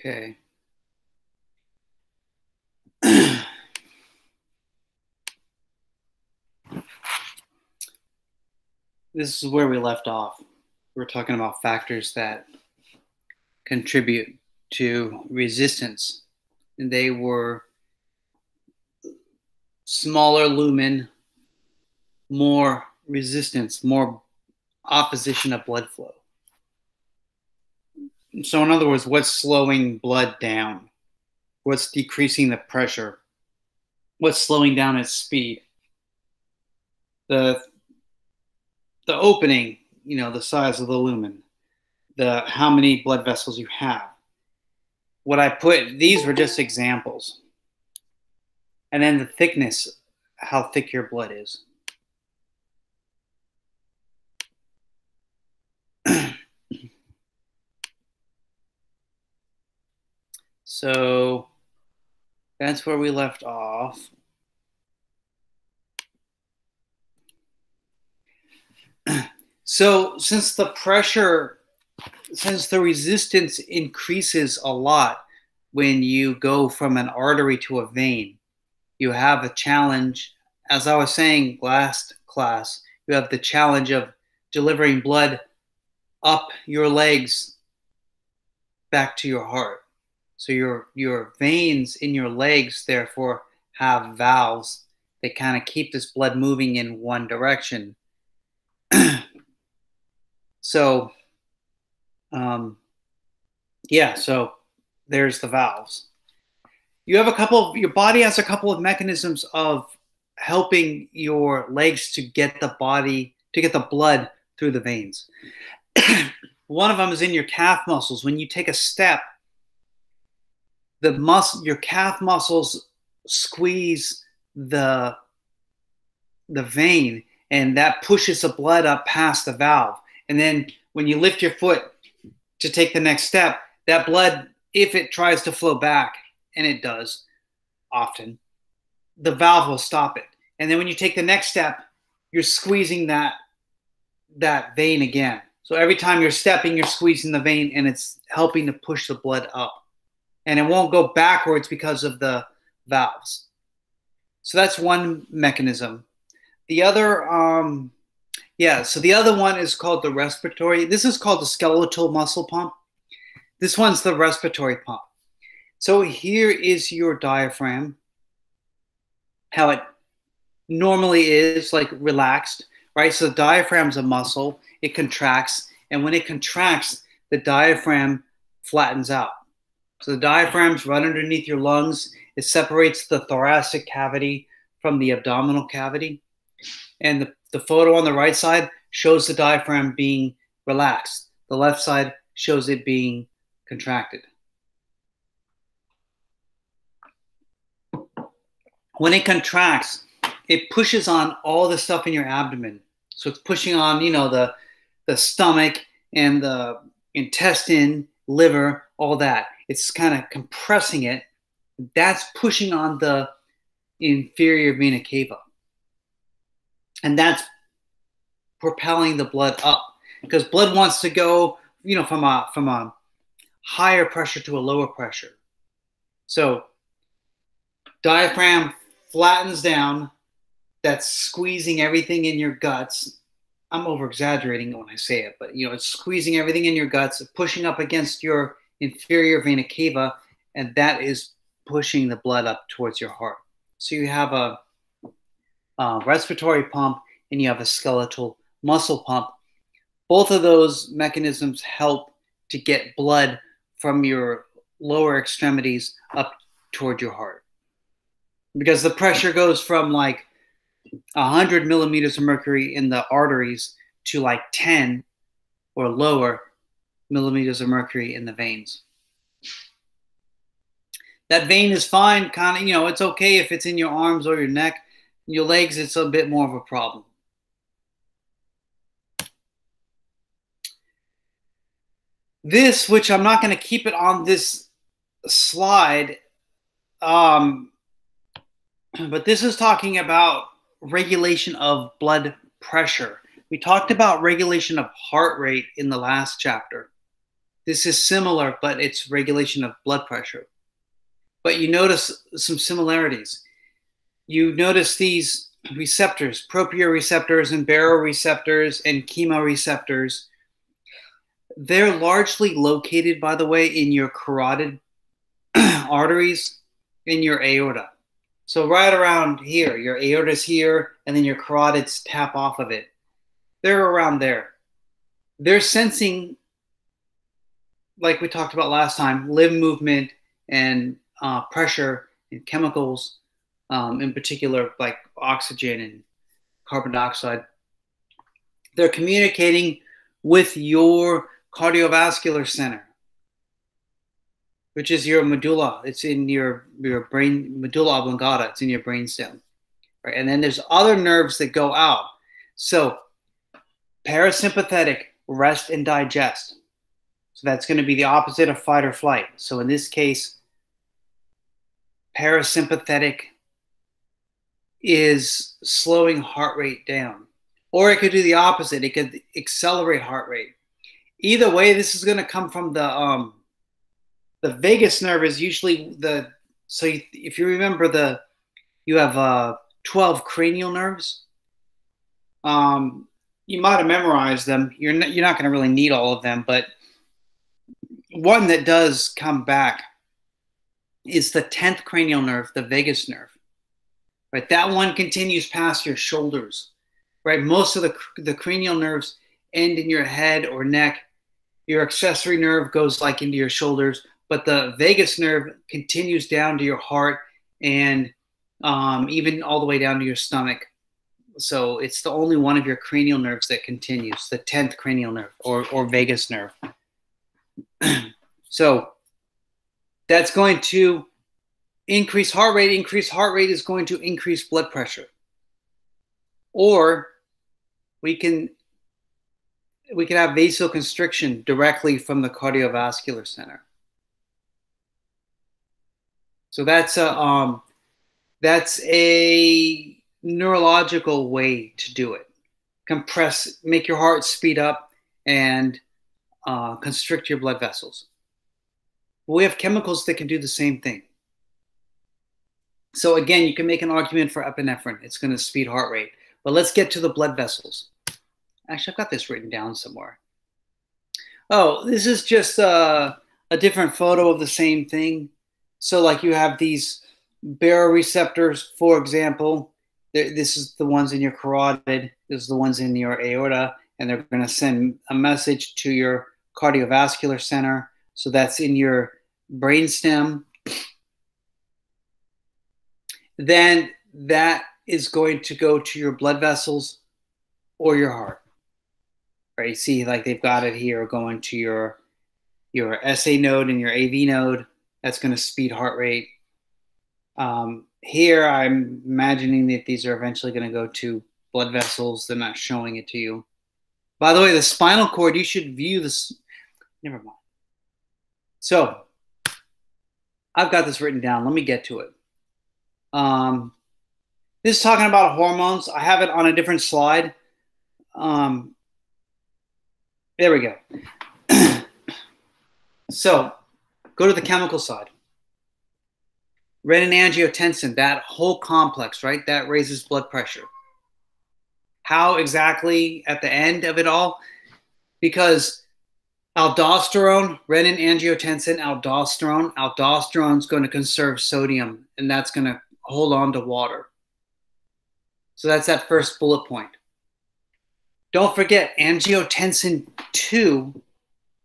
Okay. this is where we left off. We're talking about factors that contribute to resistance. And they were smaller lumen, more resistance, more opposition of blood flow. So, in other words, what's slowing blood down? What's decreasing the pressure? What's slowing down its speed? The the opening, you know, the size of the lumen, the how many blood vessels you have. What I put, these were just examples. And then the thickness, how thick your blood is. so that's where we left off. So since the pressure, since the resistance increases a lot when you go from an artery to a vein, you have a challenge. As I was saying last class, you have the challenge of delivering blood up your legs back to your heart. So your your veins in your legs therefore have valves that kind of keep this blood moving in one direction. So, um, yeah, so there's the valves. You have a couple, of, your body has a couple of mechanisms of helping your legs to get the body, to get the blood through the veins. One of them is in your calf muscles. When you take a step, the muscle, your calf muscles squeeze the the vein, and that pushes the blood up past the valve. And then when you lift your foot to take the next step, that blood, if it tries to flow back, and it does often, the valve will stop it. And then when you take the next step, you're squeezing that that vein again. So every time you're stepping, you're squeezing the vein and it's helping to push the blood up. And it won't go backwards because of the valves. So that's one mechanism. The other um, yeah, so the other one is called the respiratory. This is called the skeletal muscle pump. This one's the respiratory pump. So here is your diaphragm, how it normally is, like relaxed, right? So the diaphragm's a muscle, it contracts, and when it contracts, the diaphragm flattens out. So the diaphragm's right underneath your lungs. It separates the thoracic cavity from the abdominal cavity. And the the photo on the right side shows the diaphragm being relaxed. The left side shows it being contracted. When it contracts, it pushes on all the stuff in your abdomen. So it's pushing on, you know, the the stomach and the intestine, liver, all that. It's kind of compressing it. That's pushing on the inferior vena cava and that's propelling the blood up because blood wants to go you know from a from a higher pressure to a lower pressure so diaphragm flattens down that's squeezing everything in your guts i'm over exaggerating when i say it but you know it's squeezing everything in your guts pushing up against your inferior vena cava and that is pushing the blood up towards your heart so you have a uh, respiratory pump and you have a skeletal muscle pump. Both of those mechanisms help to get blood from your lower extremities up toward your heart. Because the pressure goes from like 100 millimeters of mercury in the arteries to like 10 or lower millimeters of mercury in the veins. That vein is fine, kind of, you know, it's okay if it's in your arms or your neck your legs, it's a bit more of a problem. This, which I'm not going to keep it on this slide, um, but this is talking about regulation of blood pressure. We talked about regulation of heart rate in the last chapter. This is similar, but it's regulation of blood pressure. But you notice some similarities. You notice these receptors, proprioceptors and baroreceptors and chemoreceptors. They're largely located, by the way, in your carotid arteries in your aorta. So right around here, your aorta's here, and then your carotids tap off of it. They're around there. They're sensing, like we talked about last time, limb movement and uh, pressure and chemicals, um, in particular, like oxygen and carbon dioxide. They're communicating with your cardiovascular center which is your medulla. It's in your your brain medulla oblongata. It's in your brainstem, right? And then there's other nerves that go out. So parasympathetic, rest and digest. So that's going to be the opposite of fight or flight. So in this case, parasympathetic is slowing heart rate down. Or it could do the opposite. It could accelerate heart rate. Either way, this is going to come from the um, the vagus nerve is usually the so you, if you remember the you have uh 12 cranial nerves um you might have memorized them you're not, you're not going to really need all of them but one that does come back is the 10th cranial nerve the vagus nerve right that one continues past your shoulders right most of the the cranial nerves end in your head or neck your accessory nerve goes like into your shoulders but the vagus nerve continues down to your heart and um, even all the way down to your stomach. So it's the only one of your cranial nerves that continues, the 10th cranial nerve or, or vagus nerve. so that's going to increase heart rate. Increase heart rate is going to increase blood pressure. Or we can we can have vasoconstriction directly from the cardiovascular center. So that's a um, that's a neurological way to do it. Compress, make your heart speed up, and uh, constrict your blood vessels. we have chemicals that can do the same thing. So again, you can make an argument for epinephrine. It's going to speed heart rate. But let's get to the blood vessels. Actually, I've got this written down somewhere. Oh, this is just a, a different photo of the same thing. So, like you have these baroreceptors, for example. This is the ones in your carotid. This is the ones in your aorta, and they're going to send a message to your cardiovascular center. So that's in your brainstem. Then that is going to go to your blood vessels or your heart. Right? See, like they've got it here going to your your SA node and your AV node that's going to speed heart rate. Um, here, I'm imagining that these are eventually going to go to blood vessels. They're not showing it to you. By the way, the spinal cord, you should view this. Never mind. So, I've got this written down. Let me get to it. Um, this is talking about hormones. I have it on a different slide. Um, there we go. so, Go to the chemical side. Renin-angiotensin, that whole complex, right? That raises blood pressure. How exactly at the end of it all? Because aldosterone, renin-angiotensin, aldosterone, aldosterone is going to conserve sodium, and that's going to hold on to water. So that's that first bullet point. Don't forget, angiotensin 2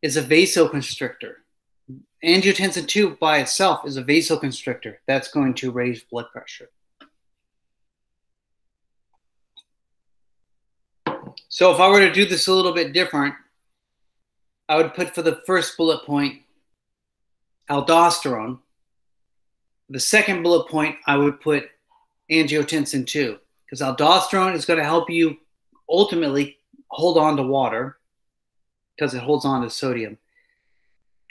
is a vasoconstrictor angiotensin 2 by itself is a vasoconstrictor. That's going to raise blood pressure. So if I were to do this a little bit different, I would put for the first bullet point aldosterone. The second bullet point, I would put angiotensin 2 because aldosterone is going to help you ultimately hold on to water because it holds on to sodium.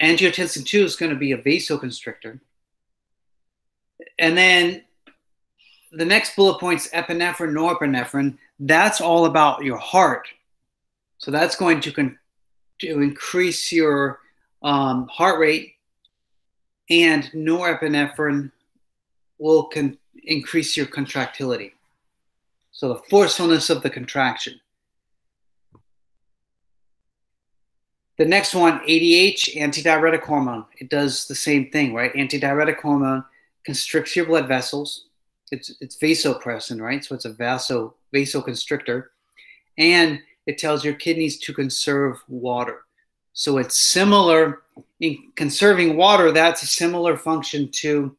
Angiotensin 2 is going to be a vasoconstrictor. And then the next bullet point is epinephrine, norepinephrine. That's all about your heart. So that's going to, con- to increase your um, heart rate, and norepinephrine will con- increase your contractility. So the forcefulness of the contraction. The next one, ADH, antidiuretic hormone. It does the same thing, right? Antidiuretic hormone constricts your blood vessels. It's it's vasopressin, right? So it's a vaso vasoconstrictor, and it tells your kidneys to conserve water. So it's similar in conserving water. That's a similar function to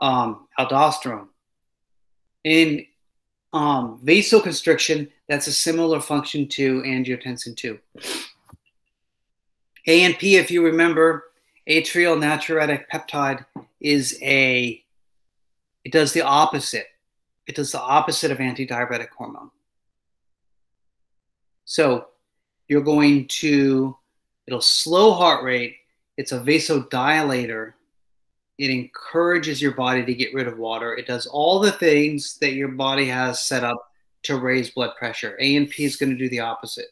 um, aldosterone. In um, vasoconstriction, that's a similar function to angiotensin 2. ANP, if you remember, atrial natriuretic peptide is a, it does the opposite. It does the opposite of antidiuretic hormone. So you're going to, it'll slow heart rate. It's a vasodilator. It encourages your body to get rid of water. It does all the things that your body has set up to raise blood pressure. ANP is going to do the opposite.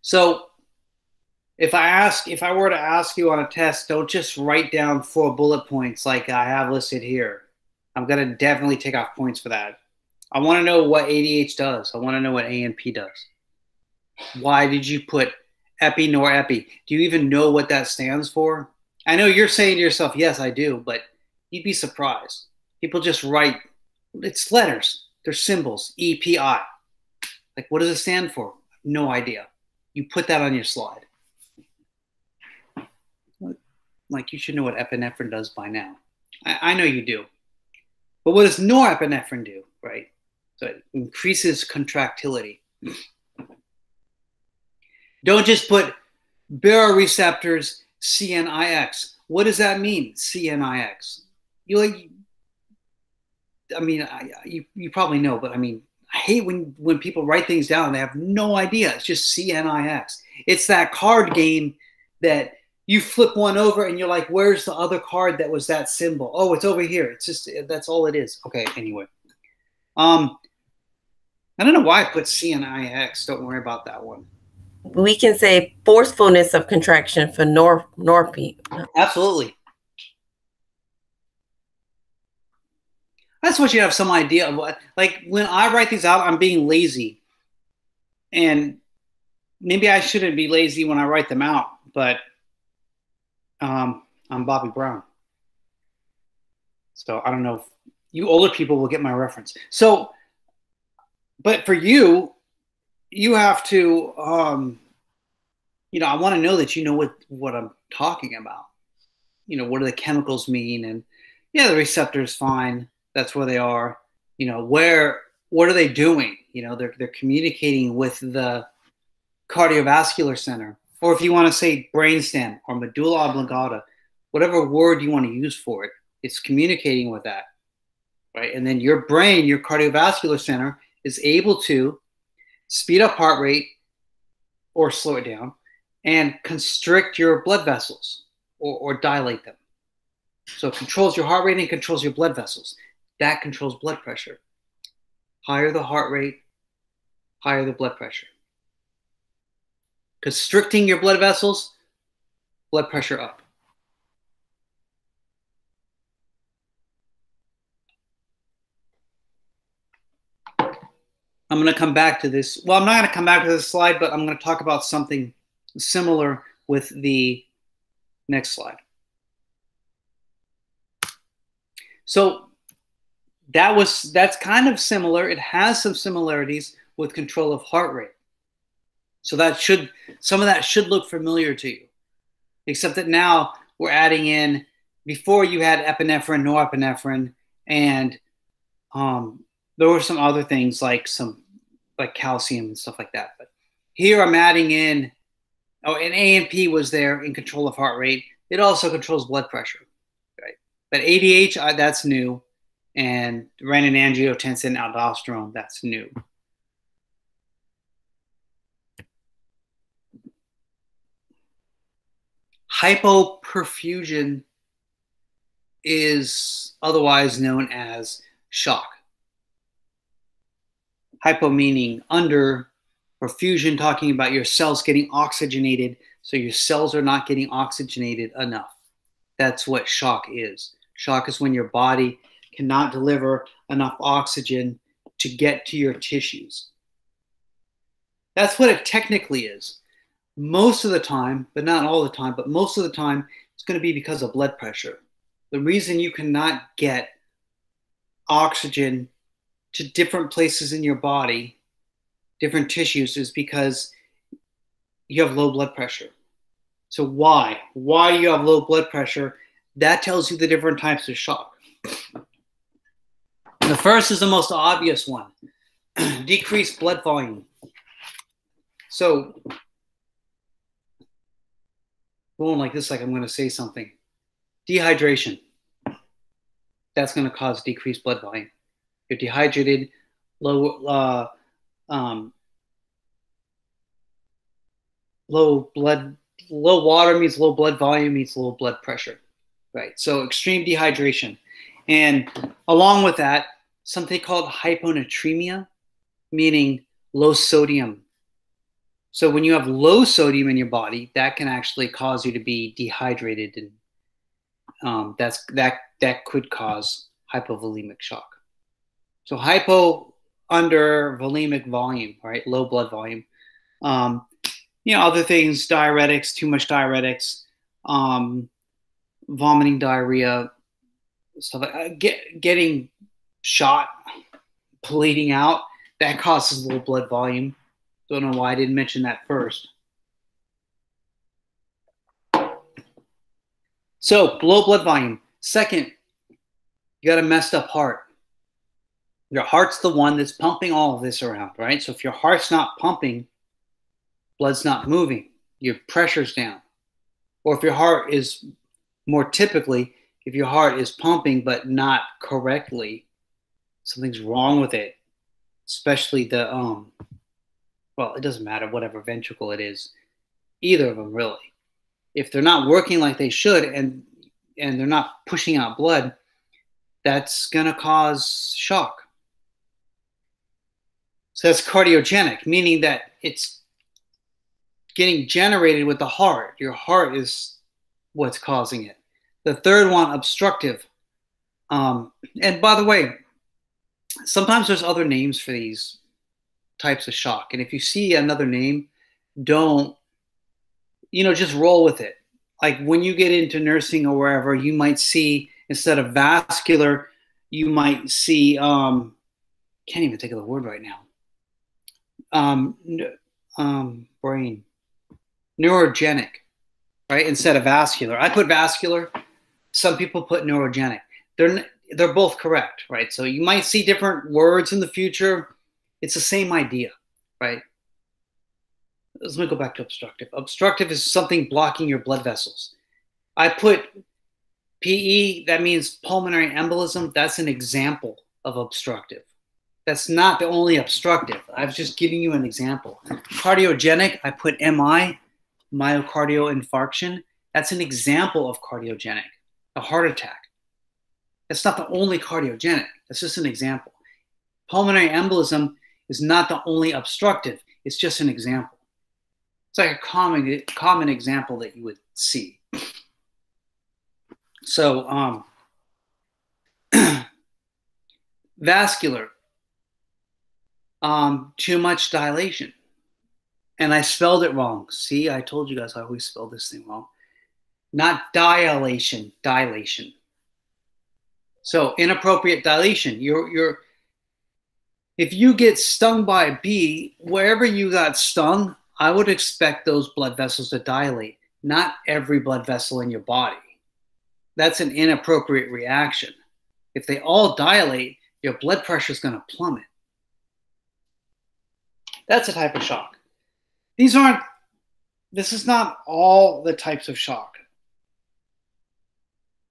So if I ask, if I were to ask you on a test, don't just write down four bullet points like I have listed here. I'm going to definitely take off points for that. I want to know what ADH does. I want to know what ANP does. Why did you put epi nor epi? Do you even know what that stands for? I know you're saying to yourself, yes, I do, but you'd be surprised. People just write, it's letters, they're symbols, EPI. Like, what does it stand for? No idea you put that on your slide. Like you should know what epinephrine does by now. I, I know you do. But what does norepinephrine do, right? So it increases contractility. Don't just put baroreceptors CNIX. What does that mean, CNIX? You like, I mean, I, you, you probably know, but I mean, I hate when when people write things down and they have no idea. It's just CNIX. It's that card game that you flip one over and you're like, "Where's the other card that was that symbol?" Oh, it's over here. It's just that's all it is. Okay. Anyway, um, I don't know why I put CNIX. Don't worry about that one. We can say forcefulness of contraction for nor norpe. Absolutely. I just want you to have some idea of what, like, when I write these out, I'm being lazy. And maybe I shouldn't be lazy when I write them out, but um, I'm Bobby Brown. So I don't know if you older people will get my reference. So, but for you, you have to, um, you know, I want to know that you know what, what I'm talking about. You know, what do the chemicals mean? And yeah, the receptor is fine that's where they are. You know, where what are they doing? You know, they're they're communicating with the cardiovascular center, or if you want to say brainstem or medulla oblongata, whatever word you want to use for it, it's communicating with that, right? And then your brain, your cardiovascular center, is able to speed up heart rate or slow it down and constrict your blood vessels or, or dilate them. So it controls your heart rate and controls your blood vessels. That controls blood pressure. Higher the heart rate, higher the blood pressure. Constricting your blood vessels, blood pressure up. I'm going to come back to this. Well, I'm not going to come back to this slide, but I'm going to talk about something similar with the next slide. So that was that's kind of similar. It has some similarities with control of heart rate. So that should some of that should look familiar to you. Except that now we're adding in before you had epinephrine, norepinephrine, and um, there were some other things like some like calcium and stuff like that. But here I'm adding in oh, and ANP was there in control of heart rate. It also controls blood pressure, right? But ADH that's new and renin angiotensin aldosterone that's new hypoperfusion is otherwise known as shock Hypo meaning under, perfusion talking about your cells getting oxygenated, so your cells are not getting oxygenated enough. That's what shock is. Shock is when your body cannot deliver enough oxygen to get to your tissues. That's what it technically is. Most of the time, but not all the time, but most of the time, it's going to be because of blood pressure. The reason you cannot get oxygen to different places in your body, different tissues, is because you have low blood pressure. So, why? Why you have low blood pressure? That tells you the different types of shock. The first is the most obvious one decreased blood volume. So, going like this, like I'm going to say something. Dehydration. That's going to cause decreased blood volume. You're dehydrated, low, uh, um, low blood, low water means low blood volume means low blood pressure, right? So extreme dehydration, and along with that, something called hyponatremia, meaning low sodium. So when you have low sodium in your body, that can actually cause you to be dehydrated, and um, that's that that could cause hypovolemic shock. So hypo under volemic volume, right? Low blood volume. Um, you know, other things, diuretics, too much diuretics, um, vomiting, diarrhea, stuff like uh, get, getting shot, bleeding out. That causes low blood volume. Don't know why I didn't mention that first. So, low blood volume. Second, you got a messed up heart. Your heart's the one that's pumping all of this around, right? So, if your heart's not pumping, blood's not moving, your pressure's down. Or if your heart is more typically, if your heart is pumping but not correctly, something's wrong with it, especially the um well, it doesn't matter whatever ventricle it is, either of them really. If they're not working like they should and and they're not pushing out blood, that's going to cause shock. So that's cardiogenic, meaning that it's getting generated with the heart. Your heart is what's causing it. The third one, obstructive. Um, and by the way, sometimes there's other names for these types of shock. And if you see another name, don't, you know, just roll with it. Like when you get into nursing or wherever, you might see instead of vascular, you might see, um, can't even think of the word right now. Um, um, brain neurogenic, right? Instead of vascular. I put vascular. Some people put neurogenic. They're they're both correct, right? So you might see different words in the future. It's the same idea, right? Let me go back to obstructive. Obstructive is something blocking your blood vessels. I put PE, that means pulmonary embolism. That's an example of obstructive. That's not the only obstructive. I was just giving you an example. Cardiogenic, I put MI, myocardial infarction, that's an example of cardiogenic, a heart attack. That's not the only cardiogenic, that's just an example. Pulmonary embolism is not the only obstructive, it's just an example. It's like a common, common example that you would see. So, um, vascular, um, too much dilation and I spelled it wrong. See, I told you guys I always spell this thing wrong. Not dilation, dilation. So inappropriate dilation. You're you're if you get stung by a bee, wherever you got stung, I would expect those blood vessels to dilate. Not every blood vessel in your body. That's an inappropriate reaction. If they all dilate, your blood pressure is going to plummet. That's a type of shock these aren't this is not all the types of shock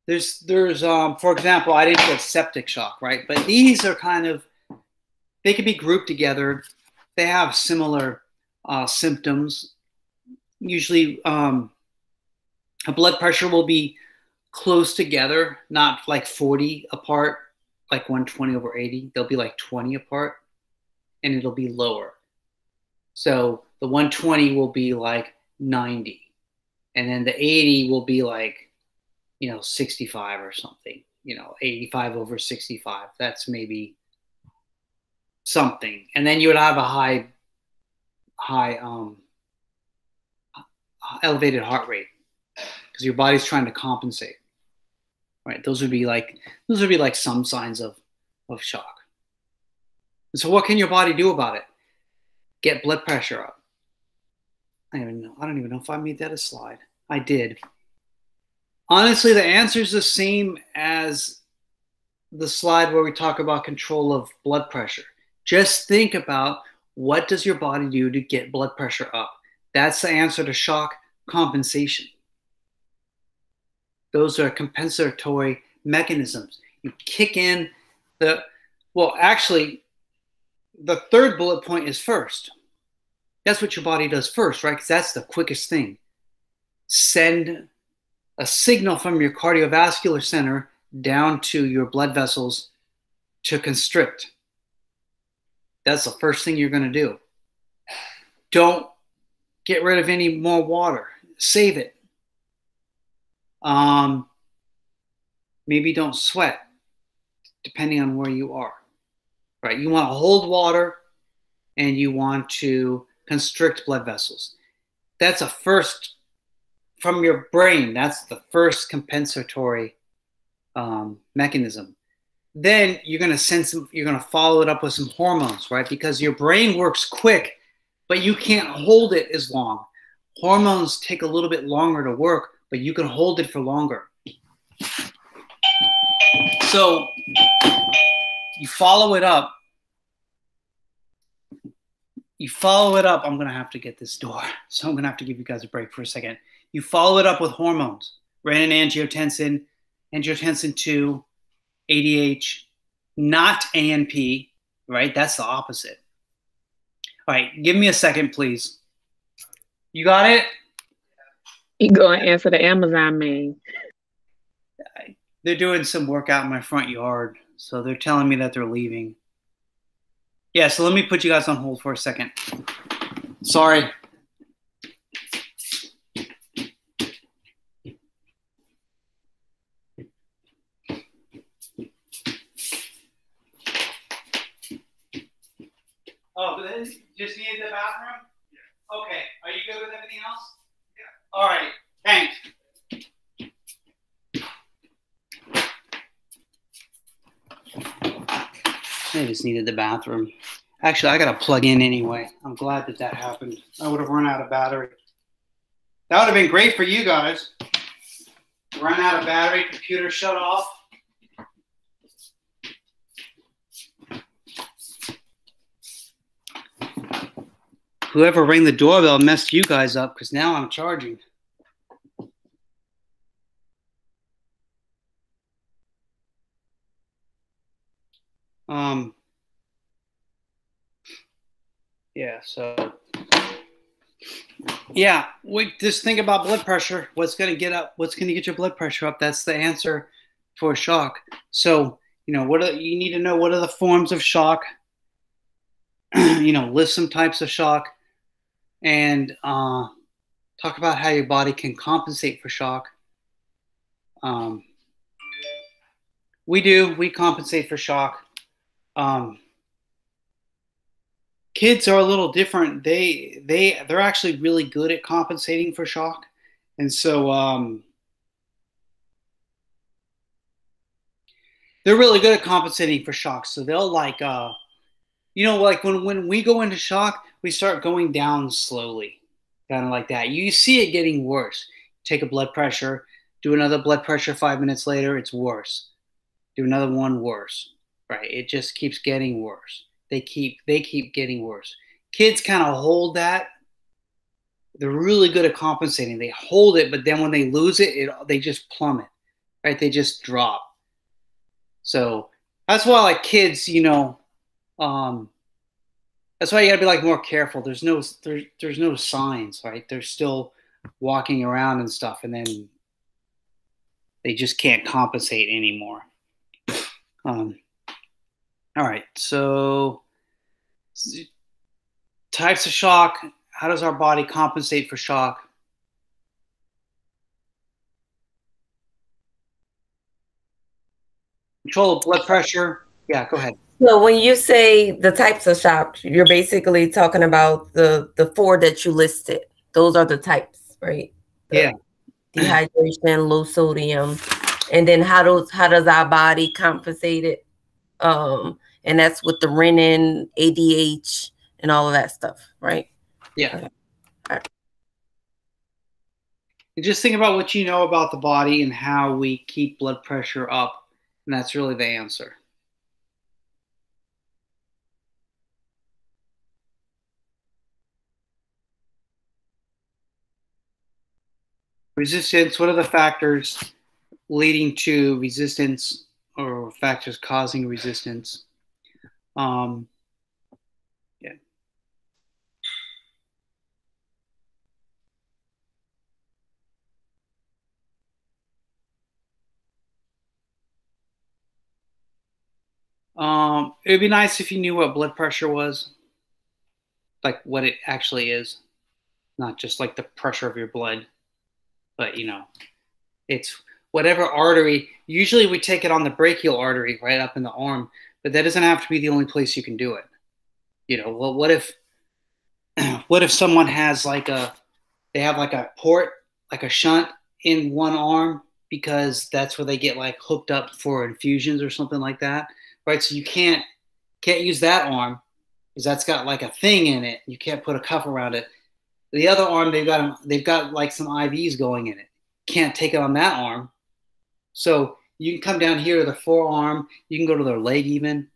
there's there's um for example i didn't get septic shock right but these are kind of they can be grouped together they have similar uh, symptoms usually um, a blood pressure will be close together not like 40 apart like 120 over 80 they'll be like 20 apart and it'll be lower. So the 120 will be like 90, and then the 80 will be like, you know, 65 or something. You know, 85 over 65. That's maybe something, and then you would have a high, high, um, elevated heart rate because your body's trying to compensate. Right? Those would be like those would be like some signs of of shock. And so, what can your body do about it? Get blood pressure up. I don't even know. I don't even know if I made that a slide. I did. Honestly, the answer is the same as the slide where we talk about control of blood pressure. Just think about what does your body do to get blood pressure up. That's the answer to shock compensation. Those are compensatory mechanisms. You kick in the well, actually, the third bullet point is first. That's what your body does first, right? Because that's the quickest thing. Send a signal from your cardiovascular center down to your blood vessels to constrict. That's the first thing you're going to do. Don't get rid of any more water. Save it. Um, maybe don't sweat, depending on where you are right? You want to hold water and you want to constrict blood vessels. That's a first from your brain. That's the first compensatory um, mechanism. Then you're going to send some. You're going to follow it up with some hormones, right? Because your brain works quick, but you can't hold it as long. Hormones take a little bit longer to work, but you can hold it for longer. So you follow it up. You follow it up. I'm going to have to get this door. So I'm going to have to give you guys a break for a second. You follow it up with hormones, renin, angiotensin, angiotensin 2, ADH, not ANP, right? That's the opposite. All right, give me a second, please. You got it? You go and answer the Amazon man. They're doing some work out in my front yard. So they're telling me that they're leaving. Yeah, so let me put you guys on hold for a second. Sorry. Oh, but then just needed the bathroom? Okay. Are you good with everything else? Yeah. All right. Thanks. I just needed the bathroom. Actually, I got to plug in anyway. I'm glad that that happened. I would have run out of battery. That would have been great for you guys. Run out of battery, computer shut off. Whoever rang the doorbell messed you guys up because now I'm charging. Um, yeah, so yeah, we just think about blood pressure. What's going to get up? What's going to get your blood pressure up? That's the answer for shock. So you know what are, you need to know. What are the forms of shock? you know, list some types of shock, and uh, talk about how your body can compensate for shock. Um, we do. We compensate for shock um, kids are a little different. They they they're actually really good at compensating for shock, and so um, they're really good at compensating for shock. So they'll like uh, you know, like when when we go into shock, we start going down slowly, kind of like that. You see it getting worse. Take a blood pressure, do another blood pressure five minutes later, it's worse. Do another one worse right? It just keeps getting worse. They keep they keep getting worse. Kids kind of hold that. They're really good at compensating. They hold it, but then when they lose it, it they just plummet, right? They just drop. So that's why, like kids, you know, um, that's why you gotta be like more careful. There's no there's there's no signs, right? They're still walking around and stuff, and then they just can't compensate anymore. Um, all right, so Types of shock. How does our body compensate for shock? Control of blood pressure. Yeah, go ahead. So when you say the types of shops, you're basically talking about the the four that you listed. Those are the types, right? The Yeah. Dehydration, low sodium, and then how does how does our body compensate it? Um, and that's with the renin, ADH, and all of that stuff, right? Yeah. And just think about what you know about the body and how we keep blood pressure up, and that's really the answer. Resistance, what are the factors leading to resistance or factors causing resistance? Um, yeah. Um, it would be nice if you knew what blood pressure was, like what it actually is, not just like the pressure of your blood, but you know, it's whatever artery. Usually we take it on the brachial artery right up in the arm, but that doesn't have to be the only place you can do it. You know, well, what if, what if someone has like a, they have like a port, like a shunt in one arm because that's where they get like hooked up for infusions or something like that, right? So you can't can't use that arm because that's got like a thing in it. You can't put a cuff around it. The other arm they've got they've got like some IVs going in it. Can't take it on that arm. So you can come down here to the forearm. You can go to their leg even,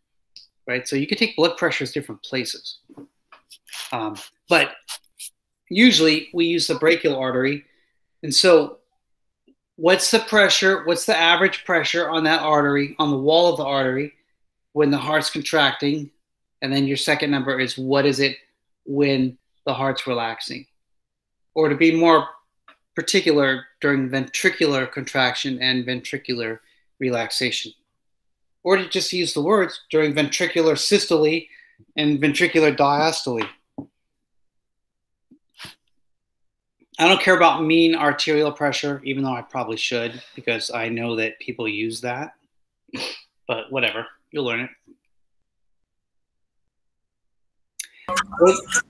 right? So you can take blood pressures different places. Um, but usually we use the brachial artery, and so what's the pressure? What's the average pressure on that artery on the wall of the artery when the heart's contracting? And then your second number is what is it when the heart's relaxing? Or to be more particular, during ventricular contraction and ventricular relaxation. Or to just use the words during ventricular systole and ventricular diastole. I don't care about mean arterial pressure, even though I probably should, because I know that people use that. But whatever, you'll learn it.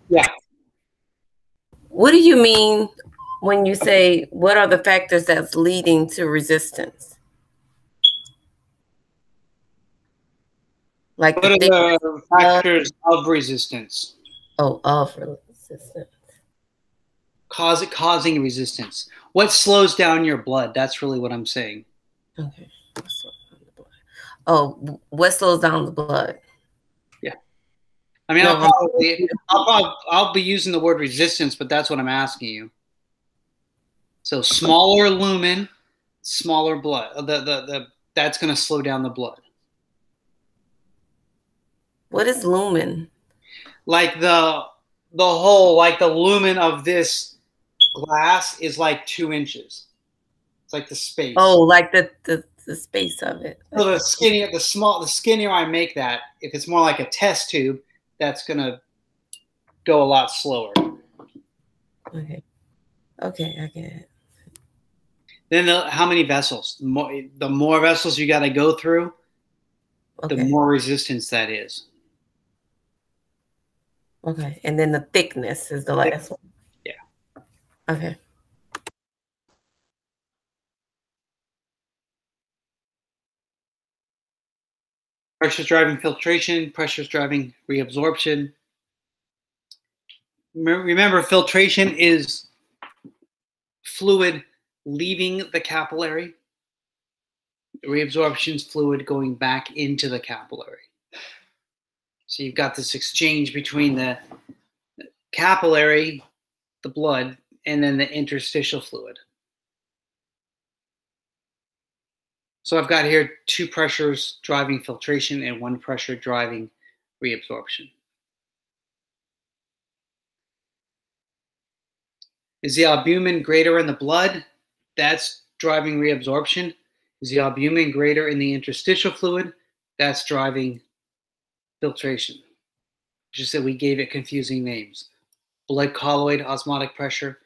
Yeah. What do you mean when you say what are the factors that's leading to resistance? Like What are the factors of resistance? oh, of resistance. Cause causing resistance. What slows down your blood? That's really what I'm saying. Okay. What slows down the blood? Oh, what slows down the blood? I mean, I'll probably I'll, prob- I'll be using the word resistance, but that's what I'm asking you. So smaller lumen, smaller blood. The the, the that's going to slow down the blood. What is lumen? Like the the whole like the lumen of this glass is like two inches. It's like the space. Oh, like the the, the space of it. So the skinnier, the small, the skinnier I make that, if it's more like a test tube, that's gonna go a lot slower. Okay. Okay, I get it. Then the, how many vessels? The more, the more vessels you got to go through, the more resistance that is. Okay. And then the thickness is the last one. Yeah. Okay. Pressure's driving filtration. pressure is driving reabsorption. Remember, filtration is fluid leaving the capillary. Reabsorption is fluid going back into the capillary. So you've got this exchange between the capillary, the blood, and then the interstitial fluid. So I've got here two pressures driving filtration and one pressure driving reabsorption. Is the albumin greater in the blood? That's driving reabsorption. Is the albumin greater in the interstitial fluid? That's driving filtration. Just that we gave it confusing names. Blood colloid, osmotic pressure,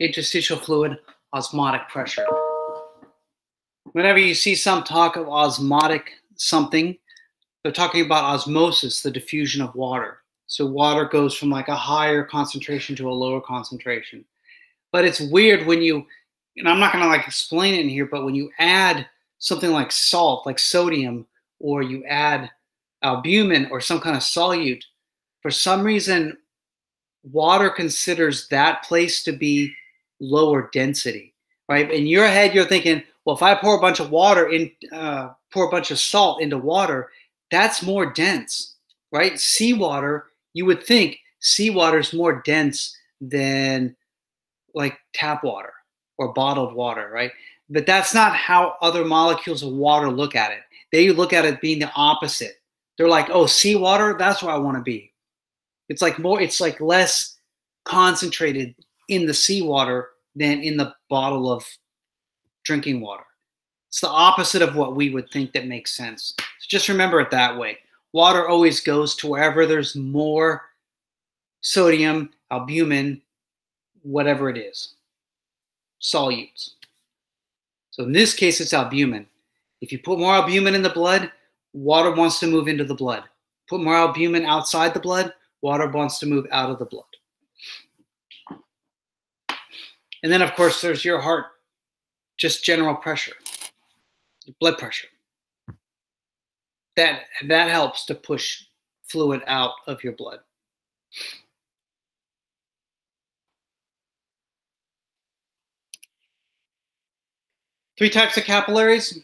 interstitial fluid, osmotic pressure. Whenever you see some talk of osmotic something, they're talking about osmosis, the diffusion of water. So water goes from like a higher concentration to a lower concentration. But it's weird when you, and I'm not going to like explain it in here, but when you add something like salt, like sodium, or you add albumin or some kind of solute, for some reason, water considers that place to be lower density, right? In your head, you're thinking, well, if I pour a bunch of water in, uh, pour a bunch of salt into water, that's more dense, right? Seawater, you would think seawater is more dense than like tap water or bottled water, right? But that's not how other molecules of water look at it. They look at it being the opposite. They're like, oh, seawater, that's where I want to be. It's like more, it's like less concentrated in the seawater than in the bottle of drinking water. It's the opposite of what we would think that makes sense. So just remember it that way. Water always goes to wherever there's more sodium, albumin, whatever it is, solutes. So in this case, it's albumin. If you put more albumin in the blood, water wants to move into the blood. Put more albumin outside the blood, water wants to move out of the blood. And then, of course, there's your heart, just general pressure, blood pressure. That, that helps to push fluid out of your blood. Three types of capillaries.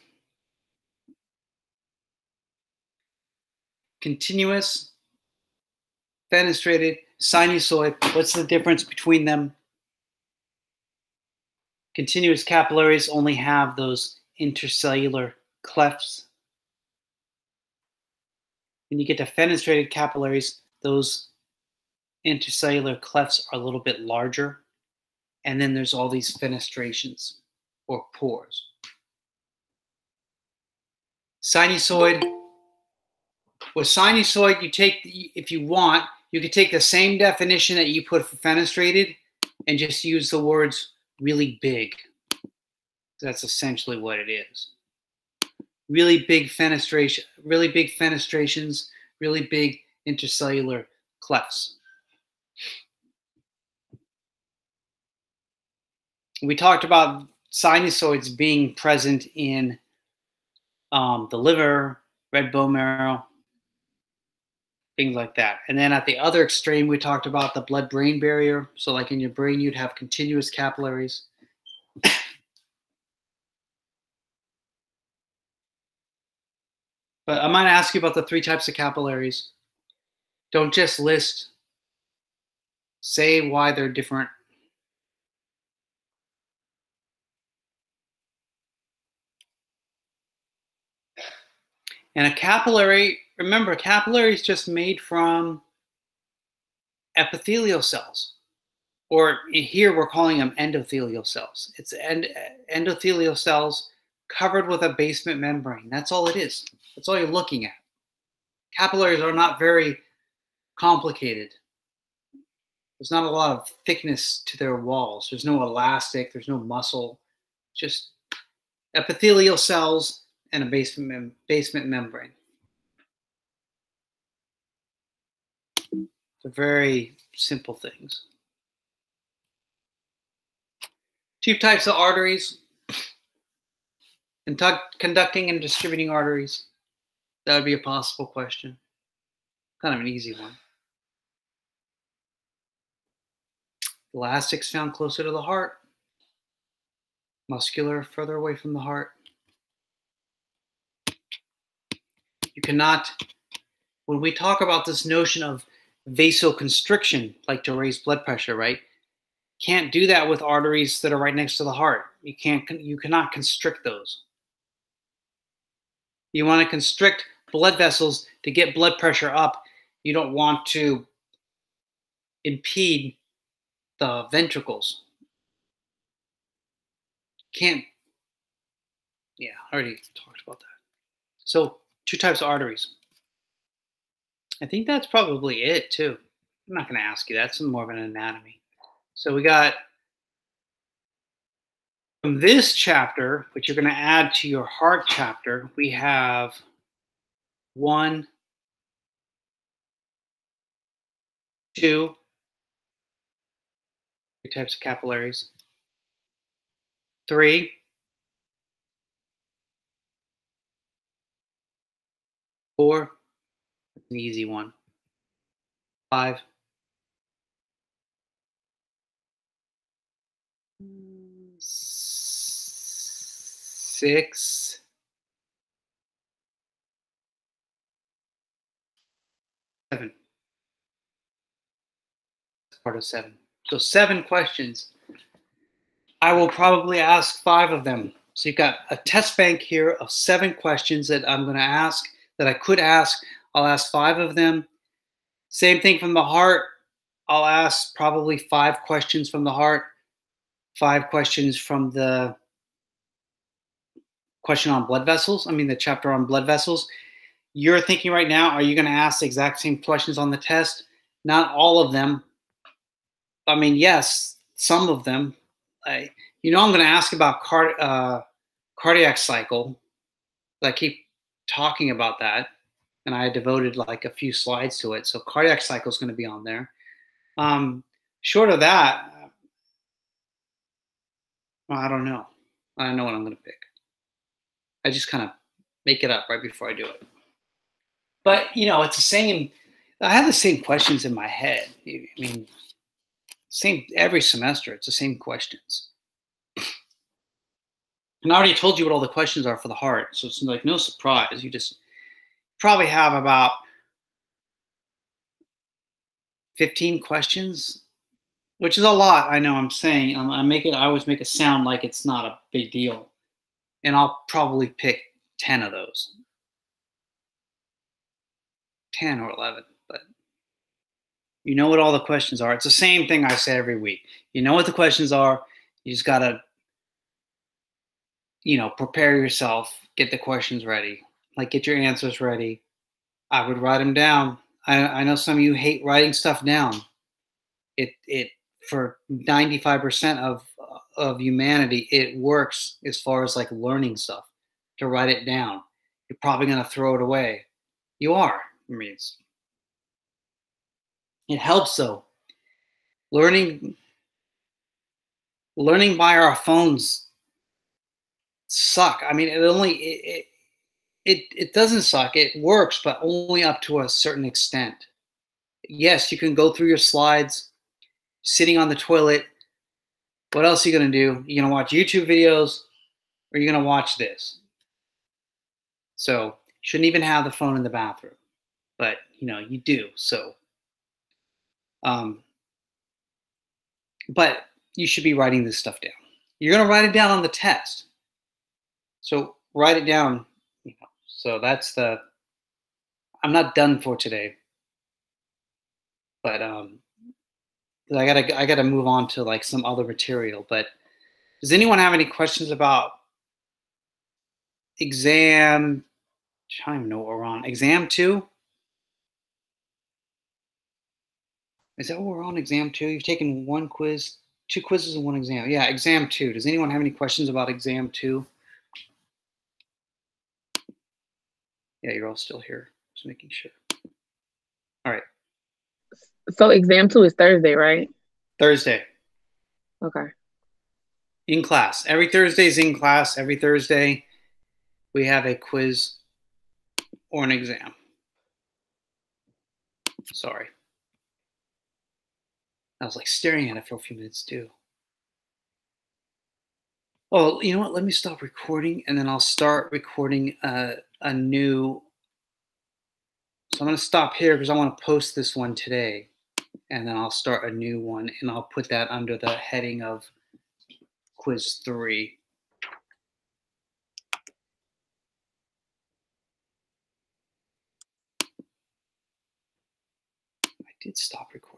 Continuous, fenestrated, sinusoid. What's the difference between them? Continuous capillaries only have those intercellular clefts. When you get to fenestrated capillaries, those intercellular clefts are a little bit larger. And then there's all these fenestrations or pores. Sinusoid. With sinusoid, you take, if you want, you could take the same definition that you put for fenestrated and just use the words really big. That's essentially what it is. Really big fenestration, really big fenestrations, really big intercellular clefts. We talked about sinusoids being present in um, the liver, red bone marrow, things like that. And then at the other extreme, we talked about the blood brain barrier. So, like in your brain, you'd have continuous capillaries. but I might ask you about the three types of capillaries. Don't just list, say why they're different And a capillary, remember, a capillary is just made from epithelial cells. Or here we're calling them endothelial cells. It's end, endothelial cells covered with a basement membrane. That's all it is. That's all you're looking at. Capillaries are not very complicated. There's not a lot of thickness to their walls. There's no elastic, there's no muscle, just epithelial cells and a basement, mem basement membrane. They're very simple things. Chief types of arteries, conducting and distributing arteries. That would be a possible question. Kind of an easy one. Elastics found closer to the heart. Muscular further away from the heart. You cannot, when we talk about this notion of vasoconstriction, like to raise blood pressure, right? Can't do that with arteries that are right next to the heart. You can't, you cannot constrict those. You want to constrict blood vessels to get blood pressure up. You don't want to impede the ventricles. Can't, yeah, I already talked about that. So two types of arteries. I think that's probably it too. I'm not going to ask you. That's more of an anatomy. So we got from this chapter, which you're going to add to your heart chapter, we have one, two, three types of capillaries, three, four, an easy one, five, six, seven. That's part of seven. So seven questions. I will probably ask five of them. So you've got a test bank here of seven questions that I'm going to ask that I could ask. I'll ask five of them. Same thing from the heart. I'll ask probably five questions from the heart, five questions from the question on blood vessels. I mean, the chapter on blood vessels. You're thinking right now, are you going to ask the exact same questions on the test? Not all of them. I mean, yes, some of them. I, you know, I'm going to ask about card, uh, cardiac cycle. I keep talking about that, and I devoted like a few slides to it. So cardiac cycle is going to be on there. Um, short of that, I don't know. I don't know what I'm going to pick. I just kind of make it up right before I do it. But you know, it's the same. I have the same questions in my head. I mean, same every semester. It's the same questions. And I already told you what all the questions are for the heart, so it's like no surprise. You just probably have about 15 questions, which is a lot. I know I'm saying um, I make it. I always make it sound like it's not a big deal, and I'll probably pick 10 of those, 10 or 11. But you know what all the questions are. It's the same thing I say every week. You know what the questions are. You just gotta you know, prepare yourself, get the questions ready, like get your answers ready. I would write them down. I, I know some of you hate writing stuff down. It it for 95% of of humanity, it works as far as like learning stuff to write it down. You're probably gonna throw it away. You are. I mean, it helps though. Learning learning by our phones suck. I mean, it only it, it it doesn't suck. It works, but only up to a certain extent. Yes, you can go through your slides sitting on the toilet. What else are you gonna do? You're gonna watch YouTube videos, or you're gonna watch this. So shouldn't even have the phone in the bathroom, but you know you do. So, um, but you should be writing this stuff down. You're gonna write it down on the test. So write it down. So that's the. I'm not done for today, but um, I gotta I gotta move on to like some other material. But does anyone have any questions about exam? I don't know what we're on. Exam two. Is that what we're on? Exam two. You've taken one quiz, two quizzes, and one exam. Yeah, exam two. Does anyone have any questions about exam two? Yeah, you're all still here. Just making sure. All right. So exam two is Thursday, right? Thursday. Okay. In class. Every Thursday is in class. Every Thursday we have a quiz or an exam. Sorry. I was like staring at it for a few minutes too. Oh, you know what? Let me stop recording and then I'll start recording a, a new. So I'm going to stop here because I want to post this one today. And then I'll start a new one and I'll put that under the heading of quiz three. I did stop recording.